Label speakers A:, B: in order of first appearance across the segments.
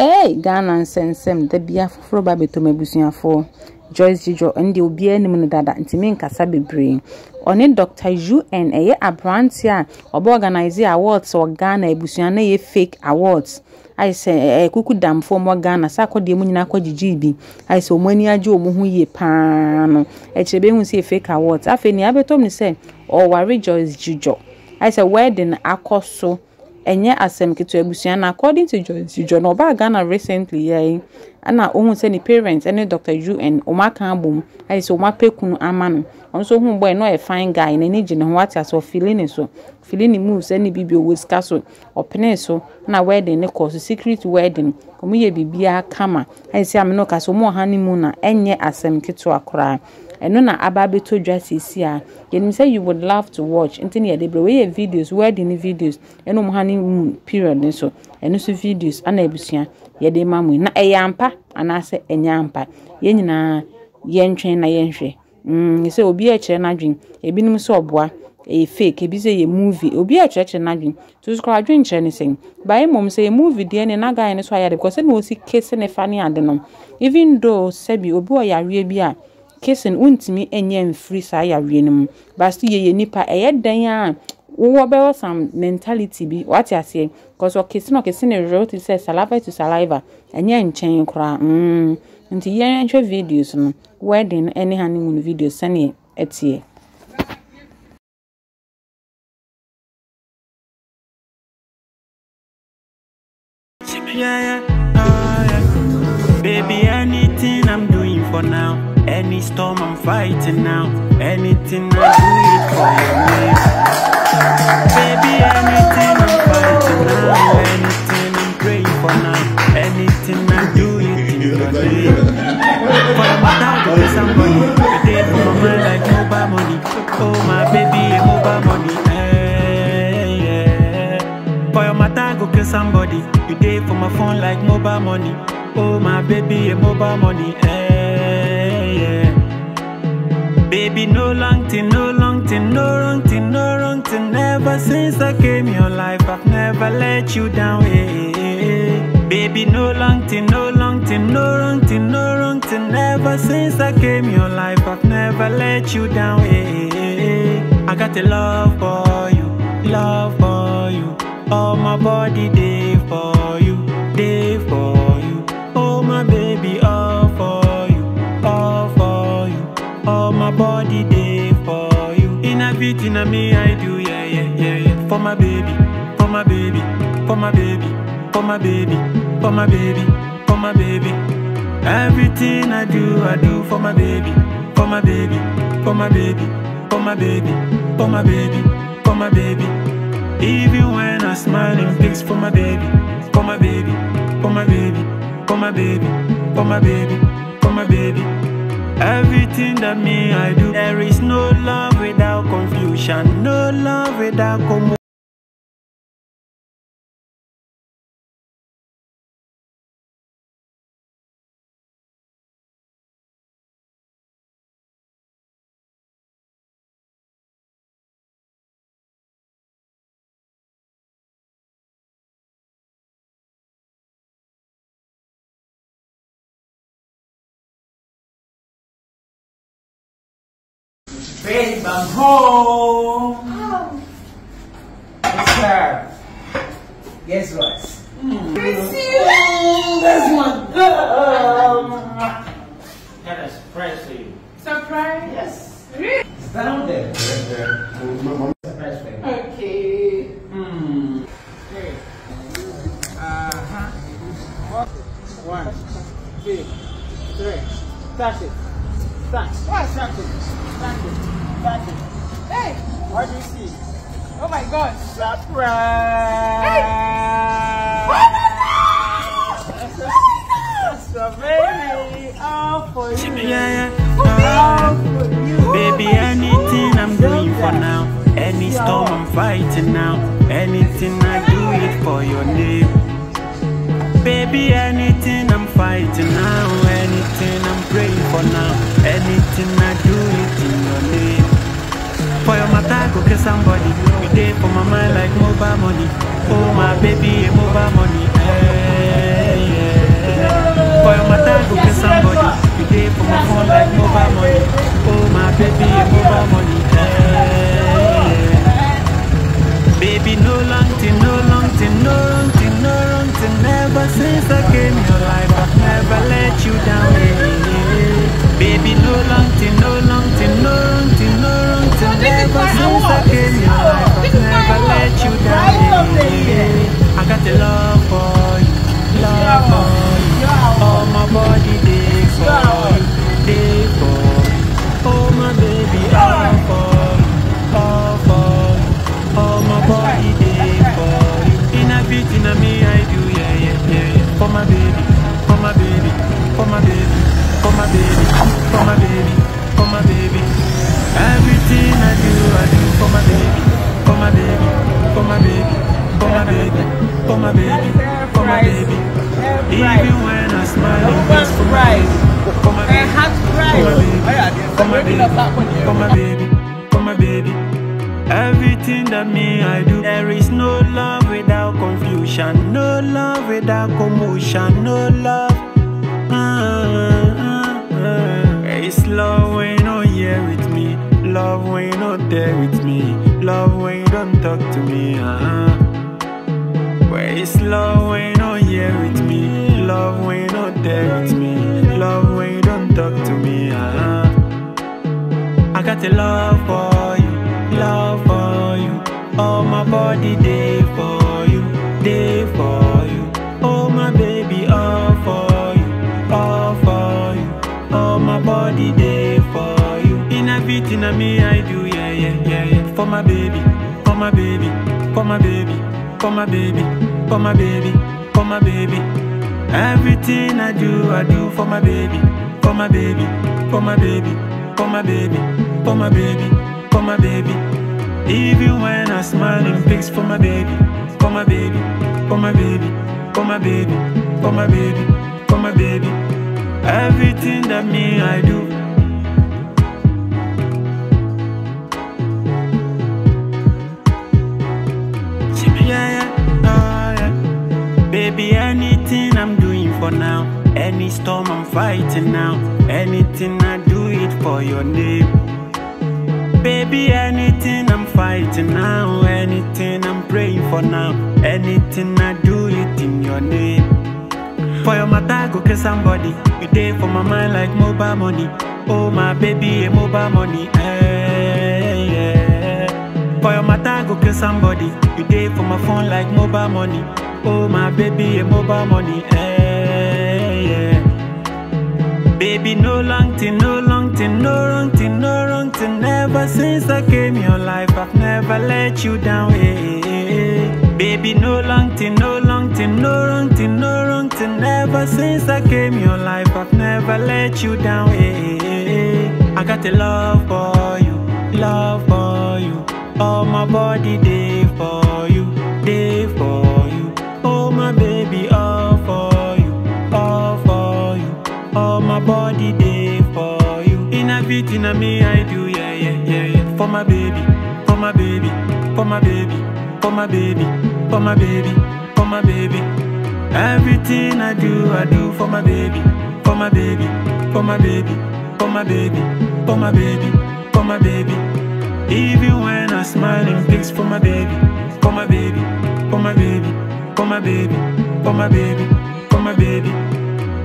A: Hey, Ghana nsɛnsɛm da bia foforɔ ba bɛtɔ m abusuafoɔ Joyce Jijo ɛnde obiara anim no dada ntumi nkasa bebree ɔne Dr. UN ɛyɛ aberante a ɔbɛ organize awards wɔ Ghana abusua no yɛ fake awards. Ayɛ sɛ ɛɛ kuku damfoɔ mu wɔ Ghana sɛ akɔdeɛ mu nyinaa akɔgyegye bi. Ayɛ sɛ wɔn agye wɔn ho yie paa no akyire bɛhu sɛ fake awards. Afei nea abɛtɔ mu sɛ ɔware Joyce Jijo ayɛ sɛ wedding akɔ so ɛnyɛ asɛm ketewa abusua na according to Joyce na ɔbaa Ghana recently yɛn ɛna ohun sɛ ne parents ɛne Dr. UN wɔn aka abom ayɛ sɛ wɔn apɛ kunu ama no ɔno nso ohun boy no ɔyɛ fine guy n'ani gye ho ate ase ɔfili ne so. Fili ne moves ɛne bibi owó sika so. Ɔpene so na wedding ne kɔ so secret wedding. Wɔn yɛ biribiara kama. Ayɛ sɛ amena ɔka so wɔn ne mu na ɛnyɛ asɛm ketewa koraa ɛno na aba abɛtɔ dwa sisi a yɛnim sɛ you would love to watch. Nti ne yɛde brɛ wɔyɛ videos wedding ne videos. Ɛna ɔmo ha ne mu period ne so. Ɛno nso videos ana abusua yɛde ma mu. Na ɛyɛ ampa anaasɛ ɛnyɛ ampa. Yɛn nyinaa yɛntwɛn na yɛnhwɛ. Mm sɛ obi ɛkyerɛ n'adwene ebinom sɛ ɔboa ɛyɛ fake ebi sɛ yɛ movie. Obi ɛkyerɛkyerɛ n'adwene to so koraa adwene kyerɛ ne sɛn. Baayɛ mmom sɛ yɛ movie deɛ ne n'agae ne so ayɛ de because na osi kese ne fa ne ade no even though sɛbi obi wɔ yareɛ bi a kissing wontumi nyɛ mfiri saa yareɛ no mu baasi yɛyɛ nipa ɛyɛ dan a wowɔ bɛwɔ some mentality bi wate aseɛ because ɔkese no ɔkese ne real te sɛ saliva to saliva. Ɛnyɛ nkyɛn koraa mm. Nti yɛn hwɛ videos no. Wedding ne honeymoon videos sɛneɛ ɛteɛ
B: somebody. You day for my phone like mobile money. Oh my baby, a mobile money. Hey, yeah. Baby, no long thing, no long thing, no wrong thing, no wrong thing. Ever since I came your life, I've never let you down. Hey, hey, hey. Baby, no long thing, no long thing, no wrong thing, no wrong thing. Ever since I came your life, I've never let you down. I got a love for you, love for you. All my body day for you, day for you. Oh my baby, all for you, all for you. All my body day for you. In everything I me I do, yeah, yeah, yeah, yeah. For my baby, for my baby, for my baby, for my baby, for my baby, for my baby. Everything I do, I do for my baby, for my baby, for my baby, for my baby, for my baby, for my baby. Even when I smile in pics for my baby, for my baby, for my baby, for my baby, for my baby, for my baby. Everything that me I do, there is no love without confusion, no love without commotion.
C: Babe, I'm home. Yes, sir. Guess what? Mm. That's my girl. Got a surprise for you.
D: Surprise?
C: Yes.
D: Really?
C: It's down there. Surprise for you.
D: Okay.
C: Hmm. Okay. Uh-huh. One, two, three. Touch it. Touch. What? Touch it. Touch it. Touch it.
D: Hey!
C: What do you see?
D: Oh my god!
C: Surprise! That's a baby. All for you.
B: Yeah, yeah.
C: All for you.
B: Baby, anything I'm doing for now. Any storm I'm fighting now. Anything I do it for your name. Baby, anything I'm fighting now. Anything I'm praying for now. Anything I do it in your name. For your matter, go kill somebody. You day for my mind like mobile money. Oh my baby, eh, mobile money. Hey, yeah. For your matter, go kill somebody. You day for my phone like mobile money. Oh my baby, eh, mobile money. Hey, yeah. Baby, no long thing, no long thing, no long thing, no long thing. Never since I came my baby, for my baby, for my baby, for my baby, for my baby, for my baby. Everything I do, I do for my baby, for my baby, for my baby, for my baby, for my baby, for my baby. Even when I smile, it's for my baby, for my baby, for my baby, for my baby, for my baby, for my baby. Everything that me I do, there is no love without commotion, no love. Ah, ah. It's love when you not here with me, love when you not there with me, love when you don't talk to me. Where is love when you not here with me, love when you not there with me, love when you don't talk to me. Ah. I got a love for you, love for you. All my body day for you, day for all for you, all for you. All my body day for you. In everything I me I do, yeah, yeah, yeah, yeah. For my baby, for my baby, for my baby, for my baby, for my baby, for my baby. Everything I do, I do for my baby, for my baby, for my baby, for my baby, for my baby, for my baby. Even when I smile in pics for my baby, for my baby, for my baby, for my baby, for my baby, for my baby. Everything that me I do. Yeah, yeah, oh, yeah. Baby, anything I'm doing for now, any storm I'm fighting now, anything I do it for your name. Baby, anything I'm fighting now, anything I'm praying for now, anything I do your name. For your matter, go kill somebody. You day for my mind like mobile money. Oh my baby, a mobile money. Hey, yeah. For your matter, go kill somebody. You day for my phone like mobile money. Oh my baby, a mobile money. Hey, yeah. Baby, no long thing, no long thing, no long thing, no long thing. Never since I came your life, I've never let you down. Hey, hey, hey. Baby, no long thing, no long thing, no long thing, no long thing. Never since I came in your life, I've never let you down. Hey, hey, hey. I got the love for you, love for you. All my body day for you, day for you. Oh my baby, all for you, all for you. All my body day for you. In everything I me I do, yeah, yeah, yeah, yeah. For my baby, for my baby, for my baby, for my baby, for my baby, for my baby. Everything I do, I do for my baby, for my baby, for my baby, for my baby, for my baby, for my baby. Even when I smile in pics for my baby, for my baby, for my baby, for my baby, for my baby, for my baby.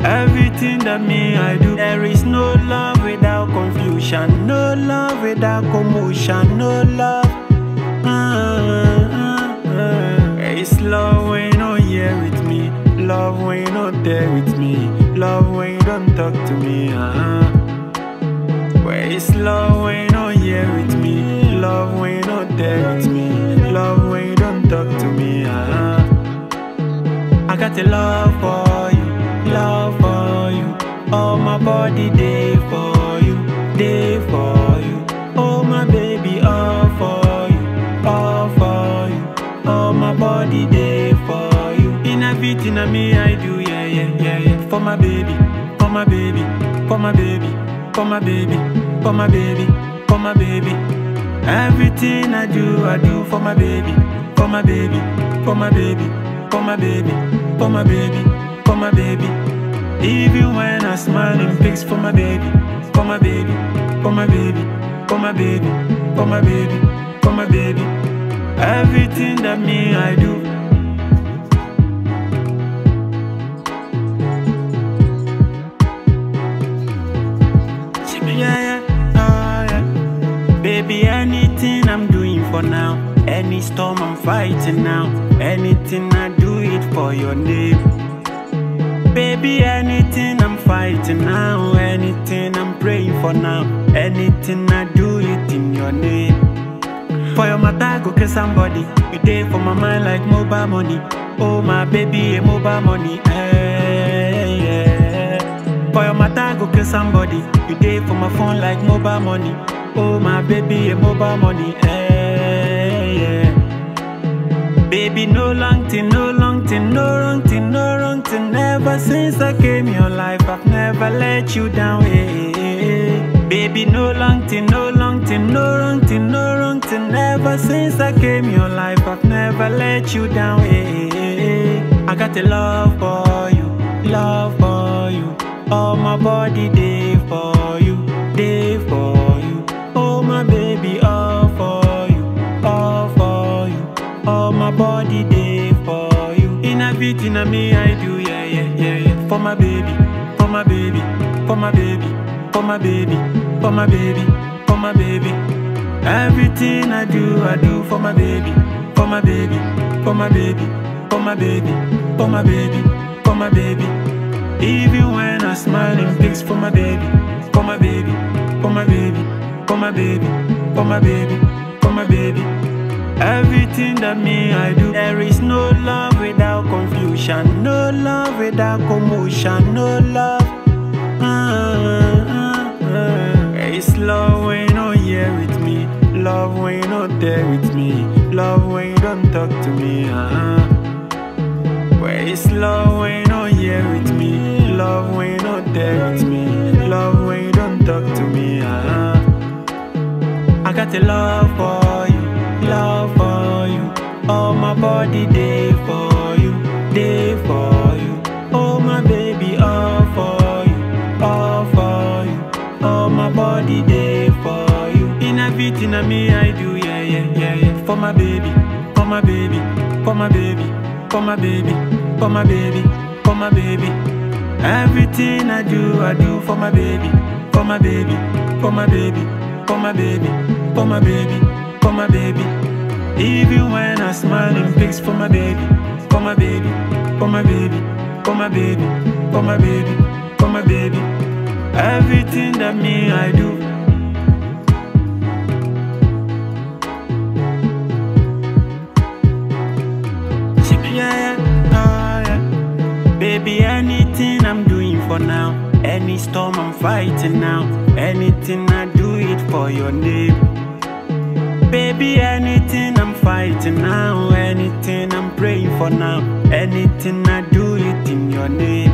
B: Everything that me I do, there is no love without confusion, no love without commotion, no love. Ah, ah, It's love when you not here with me, love when you not there with me, love when you don't talk to me. Ah. Where is love when you not here with me, love when you not there with me, love when you don't talk to me. Ah. I got a love for you, love for you. All my body day my baby, for my baby, for my baby, for my baby, for my baby, for my baby. Everything I do, I do for my baby, for my baby, for my baby, for my baby, for my baby, for my baby. Even when I smile in pics for my baby, for my baby, for my baby, for my baby, for my baby, for my baby. Everything that me I do. For now, any storm I'm fighting now, anything I do it for your name. Baby, anything I'm fighting now, anything I'm praying for now, anything I do it in your name. For your matter, go kill somebody. You day for my mind like mobile money. Oh my baby, a mobile money. Hey, yeah. For your matter, go kill somebody. You day for my phone like mobile money. Oh my baby, a mobile money. Hey, Baby, no long thing, no long thing, no wrong thing, no wrong thing. Ever since I came your life, I've never let you down. Hey. Baby, no long thing, no long thing, no wrong thing, no wrong thing. Ever since I came your life, I've never let you down. I got a love for you, love for you. All my body day everything of me I do, yeah, yeah, yeah, yeah. For my baby, for my baby, for my baby, for my baby, for my baby, for my baby. Everything I do, I do for my baby, for my baby, for my baby, for my baby, for my baby, for my baby. Even when I smile in pics for my baby, for my baby, for my baby, for my baby, for my baby, for my baby. Everything that me I do, there is no love without confusion, no love without commotion, no love. Ah, ah, ah. It's love when you're not here with me, love when you're not there with me, love when you don't talk to me. Ah. Where is love when you're not here with me, love when you're not there with me, love when you don't talk to me. Ah. I got a love for my body day for you, day for you. Oh my baby, all for you, all for you. All my body day for you. In everything of me I do, yeah, yeah, yeah, yeah. For my baby, for my baby, for my baby, for my baby, for my baby, for my baby. Everything I do, I do for my baby, for my baby, for my baby, for my baby, for my baby, for my baby. Even when I smile in pics for my baby, for my baby, for my baby, for my baby, for my baby, for my baby. Everything that me I do. Yeah, oh, yeah. Baby, anything I'm doing for now, any storm I'm fighting now, anything I do it for your name. Baby, anything I'm fighting now, anything I'm praying for now, anything I do it in your name.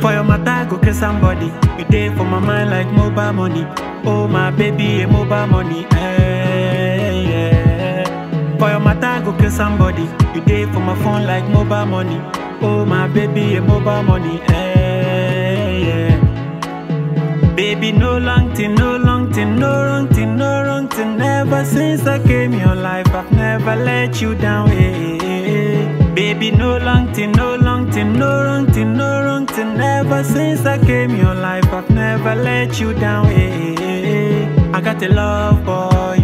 B: For your matter, go kill somebody. You day for my mind like mobile money. Oh my baby, a mobile money. Hey, yeah. For your matter, go kill somebody. You day for my phone like mobile money. Oh my baby, a mobile money. Hey, yeah. Baby, no long thing, no long thing, no wrong thing, no wrong thing. Ever since I came your life, I've never let you down. Hey, hey, hey. Baby, no long thing, no long thing, no wrong thing, no wrong thing. Ever since I came your life, I've never let you down. I got a love for you,